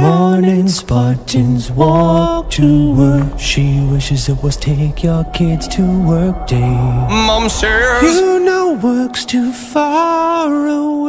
Morning Spartans walk to work. She wishes it was take your kids to work day. Mom says, You know work's too far away.